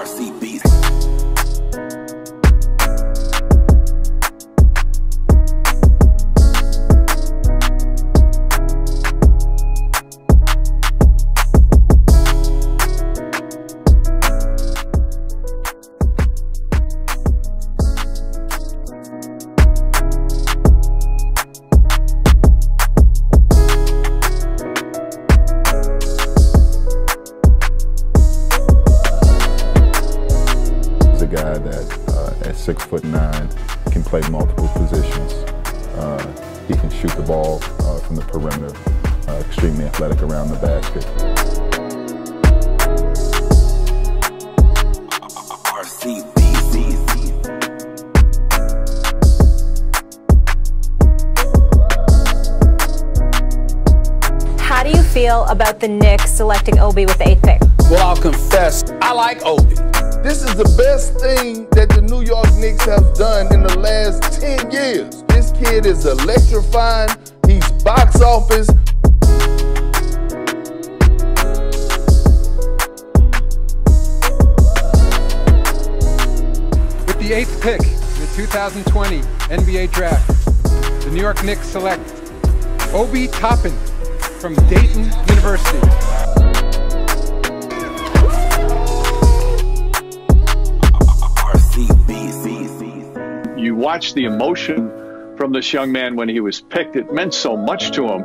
RC Beats. At six foot nine, can play multiple positions. Uh, he can shoot the ball uh, from the perimeter, uh, extremely athletic around the basket. How do you feel about the Knicks selecting Obi with the eighth pick? Well, I'll confess, I like Obi. This is the best thing that the New York Knicks have done in the last 10 years. This kid is electrifying. He's box office. With the eighth pick in the 2020 NBA Draft, the New York Knicks select Obi Toppin from Dayton University. watch the emotion from this young man when he was picked. It meant so much to him.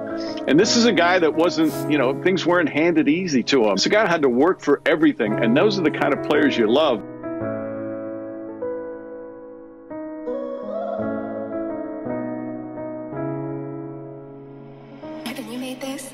And this is a guy that wasn't, you know, things weren't handed easy to him. It's a guy had to work for everything. And those are the kind of players you love. Evan, you made this?